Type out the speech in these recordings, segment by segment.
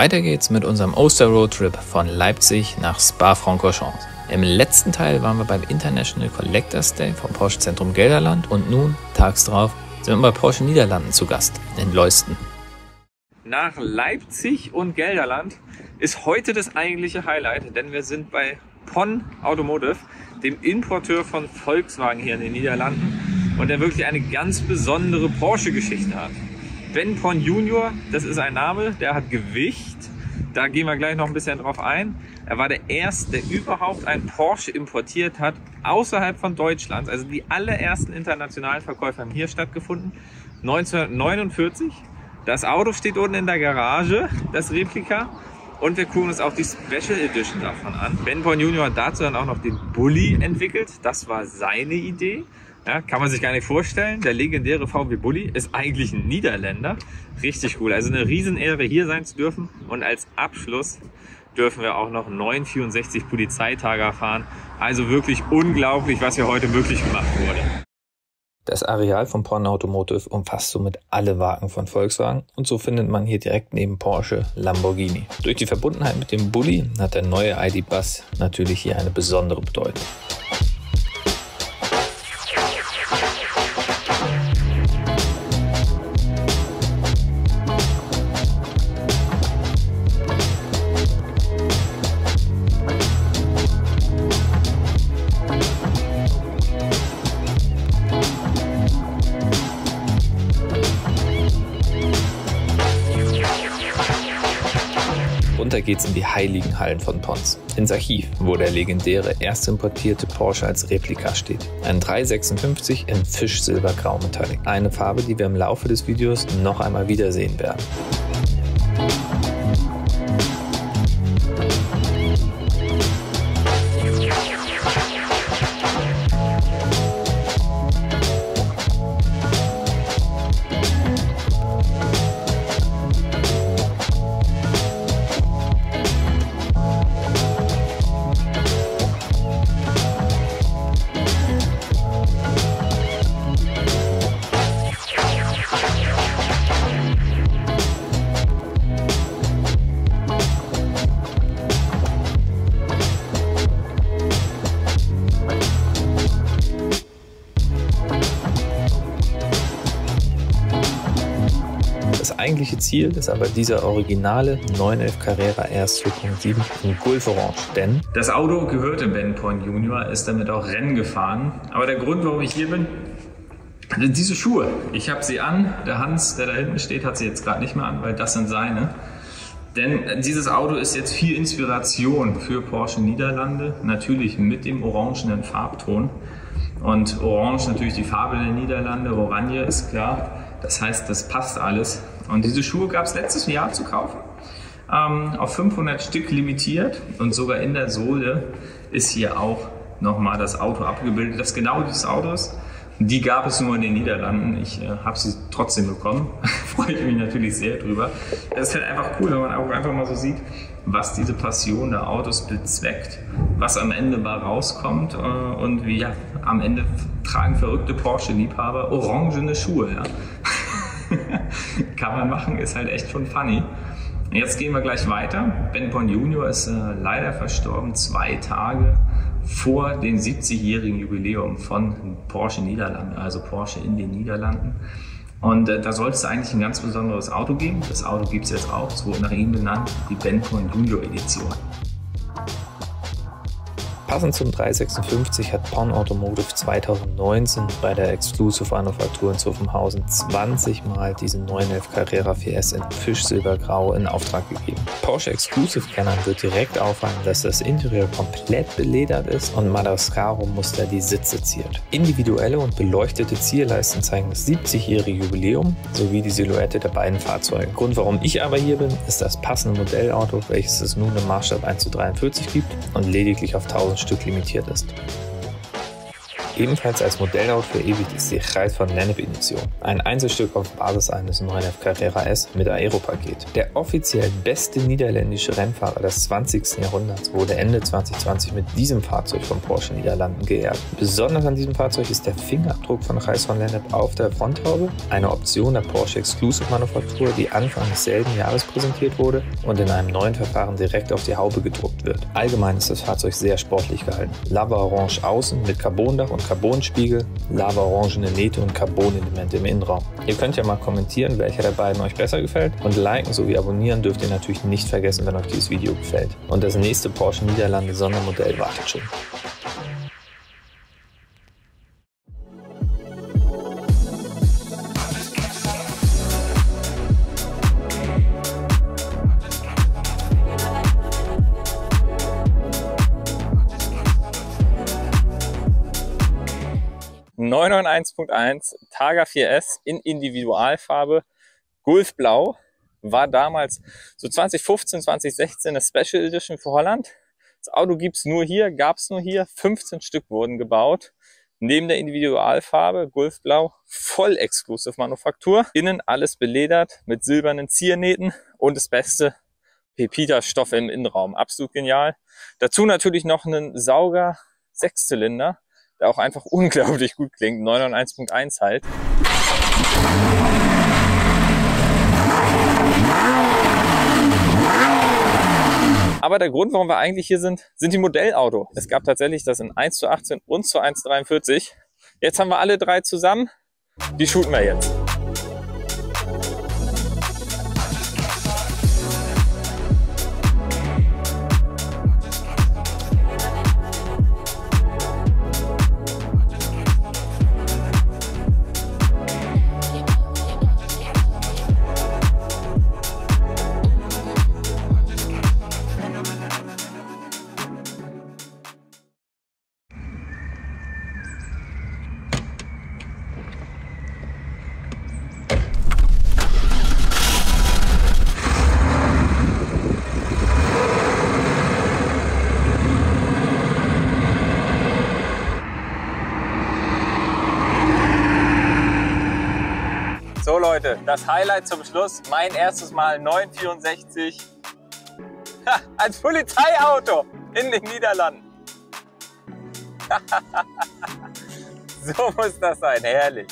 Weiter geht's mit unserem Oster-Roadtrip von Leipzig nach Spa-Francorchamps. Im letzten Teil waren wir beim International Collectors Day vom Porsche Zentrum Gelderland und nun, tags drauf, sind wir bei Porsche Niederlanden zu Gast in Leusden. Nach Leipzig und Gelderland ist heute das eigentliche Highlight, denn wir sind bei PON Automotive, dem Importeur von Volkswagen hier in den Niederlanden und der wirklich eine ganz besondere Porsche-Geschichte hat. Ben Pon Junior, das ist ein Name, der hat Gewicht. Da gehen wir gleich noch ein bisschen drauf ein. Er war der Erste, der überhaupt einen Porsche importiert hat, außerhalb von Deutschlands. Also die allerersten internationalen Verkäufe haben hier stattgefunden. 1949. Das Auto steht unten in der Garage, das Replika. Und wir gucken uns auch die Special Edition davon an. Ben Pon Junior hat dazu dann auch noch den Bully entwickelt. Das war seine Idee. Ja, kann man sich gar nicht vorstellen. Der legendäre VW Bulli ist eigentlich ein Niederländer. Richtig cool. Also eine Riesenehre, hier sein zu dürfen. Und als Abschluss dürfen wir auch noch 964 Polizeitage erfahren. Also wirklich unglaublich, was hier heute möglich gemacht wurde. Das Areal von Porn Automotive umfasst somit alle Wagen von Volkswagen und so findet man hier direkt neben Porsche Lamborghini. Durch die Verbundenheit mit dem Bulli hat der neue ID Bus natürlich hier eine besondere Bedeutung. Runter geht's in die heiligen Hallen von Pons. Ins Archiv, wo der legendäre erst importierte Porsche als Replika steht. Ein 356 in Fischsilbergrau Metallic. Eine Farbe, die wir im Laufe des Videos noch einmal wiedersehen werden. Eigentliche Ziel ist aber dieser originale 911 Carrera RS 4.7 in Gulforange. Denn das Auto gehörte Ben Point Junior, ist damit auch Rennen gefahren. Aber der Grund, warum ich hier bin, sind diese Schuhe. Ich habe sie an. Der Hans, der da hinten steht, hat sie jetzt gerade nicht mehr an, weil das sind seine. Denn dieses Auto ist jetzt viel Inspiration für Porsche Niederlande, natürlich mit dem orangenen Farbton. Und Orange natürlich die Farbe der Niederlande, Oranje ist klar. Das heißt, das passt alles. Und diese Schuhe gab es letztes Jahr zu kaufen. Ähm, auf 500 Stück limitiert und sogar in der Sohle ist hier auch nochmal das Auto abgebildet, das genau dieses Auto ist. Die gab es nur in den Niederlanden. Ich äh, habe sie trotzdem bekommen. Freue ich mich natürlich sehr drüber. Es ist halt einfach cool, wenn man auch einfach mal so sieht, was diese Passion der Autos bezweckt, was am Ende mal rauskommt äh, und wie ja, am Ende tragen verrückte Porsche-Liebhaber orangene Schuhe. Ja. Kann man machen, ist halt echt schon funny. Jetzt gehen wir gleich weiter. Ben Pon Junior ist äh, leider verstorben, zwei Tage vor dem 70-jährigen Jubiläum von Porsche Niederlande, also Porsche in den Niederlanden. Und äh, da sollte es eigentlich ein ganz besonderes Auto geben. Das Auto gibt es jetzt auch, es wurde nach ihm benannt, die Ben Junior Edition. Passend zum 356 hat Pon Automotive 2019 bei der Exclusive Manufaktur in Zuffenhausen 20 Mal diesen 911 Carrera 4S in Fischsilbergrau in Auftrag gegeben. Porsche Exclusive-Kennern wird direkt auffallen, dass das Interieur komplett beledert ist und Madagascaro-Muster die Sitze ziert. Individuelle und beleuchtete Zierleisten zeigen das 70-jährige Jubiläum sowie die Silhouette der beiden Fahrzeuge. Grund, warum ich aber hier bin, ist das passende Modellauto, welches es nun im Maßstab 1 zu 43 gibt und lediglich auf 1000 Stück limitiert ist. Ebenfalls als Modellauto verewigt ist die Reis von Lennep Edition, ein Einzelstück auf Basis eines 9F Carrera S mit Aeropaket. Der offiziell beste niederländische Rennfahrer des 20. Jahrhunderts wurde Ende 2020 mit diesem Fahrzeug von Porsche Niederlanden geehrt. Besonders an diesem Fahrzeug ist der Fingerabdruck von Reis von Lennep auf der Fronthaube, eine Option der Porsche Exclusive Manufaktur, die Anfang desselben Jahres präsentiert wurde und in einem neuen Verfahren direkt auf die Haube gedruckt wird. Allgemein ist das Fahrzeug sehr sportlich gehalten. Lava Orange außen mit Carbondach und Carbonspiegel, Lava orangene Nähte und Carbonelemente im Innenraum. Ihr könnt ja mal kommentieren, welcher der beiden euch besser gefällt und liken sowie abonnieren dürft ihr natürlich nicht vergessen, wenn euch dieses Video gefällt. Und das nächste Porsche Niederlande Sondermodell wartet schon. 991.1 Targa 4S in Individualfarbe Gulfblau war damals so 2015, 2016 eine Special Edition für Holland. Das Auto gibt's nur hier, gab's nur hier. 15 Stück wurden gebaut. Neben der Individualfarbe Gulfblau voll Exclusive Manufaktur. Innen alles beledert mit silbernen Ziernähten und das Beste Pepita-Stoff im Innenraum. Absolut genial. Dazu natürlich noch einen Sauger Sechszylinder der auch einfach unglaublich gut klingt. 991.1 halt. Aber der Grund, warum wir eigentlich hier sind, sind die Modellauto. Es gab tatsächlich das in 1 zu 18 und zu 1 zu 43. Jetzt haben wir alle drei zusammen. Die shooten wir jetzt. So Leute, das Highlight zum Schluss. Mein erstes Mal 964 als Polizeiauto in den Niederlanden. so muss das sein, herrlich.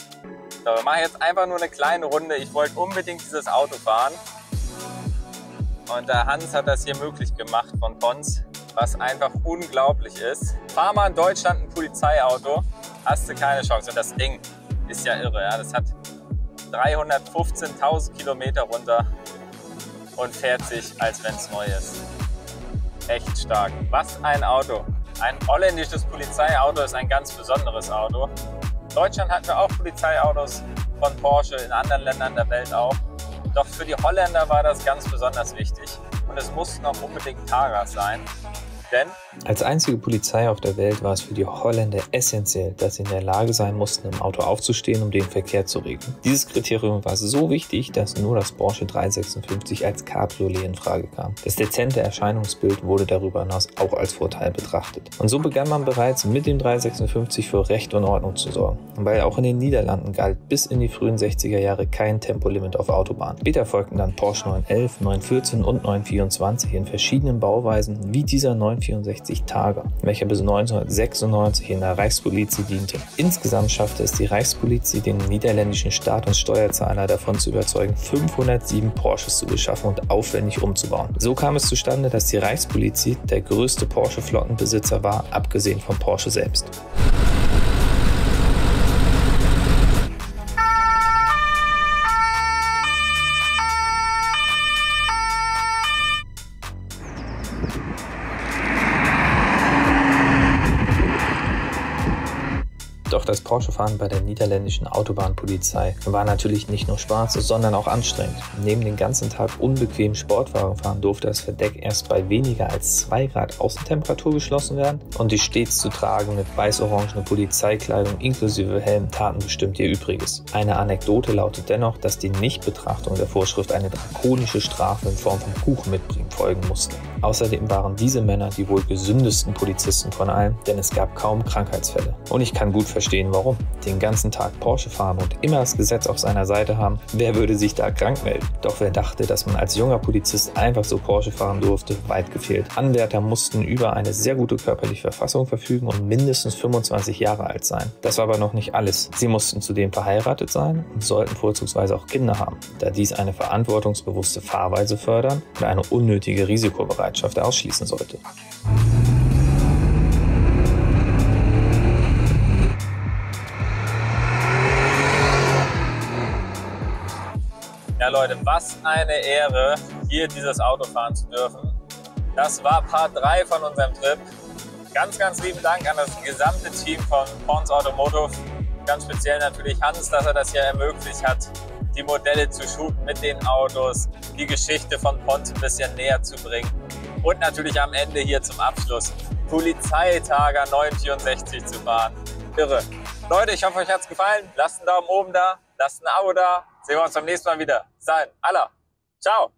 So, wir machen jetzt einfach nur eine kleine Runde. Ich wollte unbedingt dieses Auto fahren. Und der Hans hat das hier möglich gemacht von Pons, was einfach unglaublich ist. Fahr mal in Deutschland ein Polizeiauto, hast du keine Chance. Und das Ding ist ja irre. Ja? Das hat 315.000 Kilometer runter und fährt sich, als wenn es neu ist. Echt stark. Was ein Auto. Ein holländisches Polizeiauto ist ein ganz besonderes Auto. In Deutschland hatten wir auch Polizeiautos von Porsche, in anderen Ländern der Welt auch. Doch für die Holländer war das ganz besonders wichtig. Und es mussten auch unbedingt Taras sein. Denn als einzige Polizei auf der Welt war es für die Holländer essentiell, dass sie in der Lage sein mussten, im Auto aufzustehen, um den Verkehr zu regeln. Dieses Kriterium war so wichtig, dass nur das Porsche 356 als Cabriolet in Frage kam. Das dezente Erscheinungsbild wurde darüber hinaus auch als Vorteil betrachtet. Und so begann man bereits mit dem 356 für Recht und Ordnung zu sorgen, weil auch in den Niederlanden galt bis in die frühen 60er Jahre kein Tempolimit auf Autobahnen. Später folgten dann Porsche 911, 914 und 924 in verschiedenen Bauweisen, wie dieser 964 60 Tage, welcher bis 1996 in der Reichspolizei diente. Insgesamt schaffte es die Reichspolizei, den niederländischen Staat und Steuerzahler davon zu überzeugen, 507 Porsches zu beschaffen und aufwendig umzubauen. So kam es zustande, dass die Reichspolizei der größte Porsche-Flottenbesitzer war, abgesehen von Porsche selbst. the Porsche-Fahren bei der niederländischen Autobahnpolizei war natürlich nicht nur Spaß, sondern auch anstrengend. Neben den ganzen Tag unbequem Sportwagen fahren durfte das Verdeck erst bei weniger als 2 Grad Außentemperatur geschlossen werden und die stets zu tragende weiß-orangene Polizeikleidung inklusive Helm taten bestimmt ihr Übriges. Eine Anekdote lautet dennoch, dass die Nichtbetrachtung der Vorschrift eine drakonische Strafe in Form von Kuchen mitbringen folgen musste. Außerdem waren diese Männer die wohl gesündesten Polizisten von allen, denn es gab kaum Krankheitsfälle. Und ich kann gut verstehen, verstehen, warum. Den ganzen Tag Porsche fahren und immer das Gesetz auf seiner Seite haben, wer würde sich da krank melden? Doch wer dachte, dass man als junger Polizist einfach so Porsche fahren durfte, weit gefehlt. Anwärter mussten über eine sehr gute körperliche Verfassung verfügen und mindestens 25 Jahre alt sein. Das war aber noch nicht alles. Sie mussten zudem verheiratet sein und sollten vorzugsweise auch Kinder haben, da dies eine verantwortungsbewusste Fahrweise fördern und eine unnötige Risikobereitschaft ausschließen sollte. Leute, was eine Ehre, hier dieses Auto fahren zu dürfen. Das war Part 3 von unserem Trip. Ganz, ganz lieben Dank an das gesamte Team von Pons Automotive. Ganz speziell natürlich Hans, dass er das hier ermöglicht hat, die Modelle zu shooten mit den Autos, die Geschichte von Pons ein bisschen näher zu bringen. Und natürlich am Ende hier zum Abschluss Polizeitager 964 zu fahren. Irre. Leute, ich hoffe, euch hat es gefallen. Lasst einen Daumen oben da, lasst ein Abo da. Sehen wir uns beim nächsten Mal wieder. Sein. Allah. Ciao.